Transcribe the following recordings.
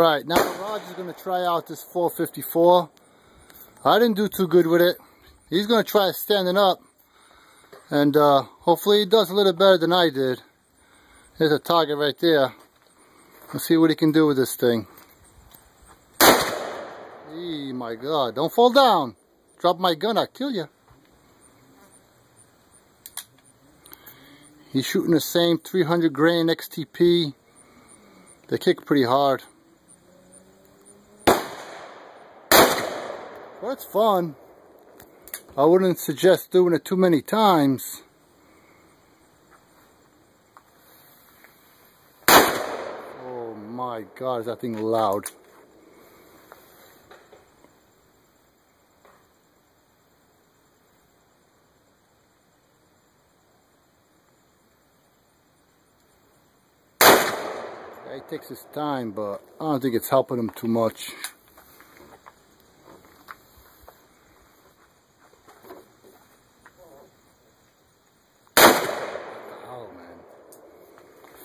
Alright, now Roger's going to try out this 454. I didn't do too good with it. He's going to try standing up. And uh, hopefully he does a little better than I did. There's a target right there. Let's see what he can do with this thing. Oh my god, don't fall down. Drop my gun, I'll kill you. He's shooting the same 300 grain XTP. They kick pretty hard. Well, fun. I wouldn't suggest doing it too many times. Oh my god, is that thing loud. It takes his time, but I don't think it's helping him too much.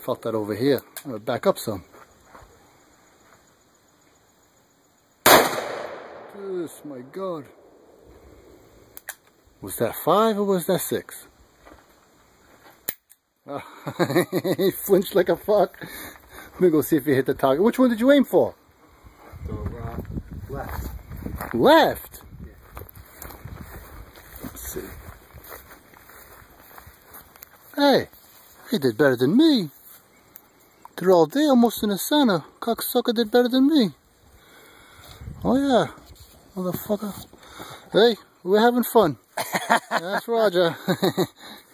Felt that over here. I'm gonna back up some. This, my God. Was that five or was that six? he flinched like a fuck. Let me go see if he hit the target. Which one did you aim for? The uh, left. Left? Yeah. Let's see. Hey, he did better than me. They're all there, almost in the center. Cocksucker did better than me. Oh yeah, motherfucker. Hey, we're having fun. That's Roger.